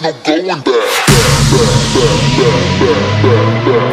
there's no going back. back, back, back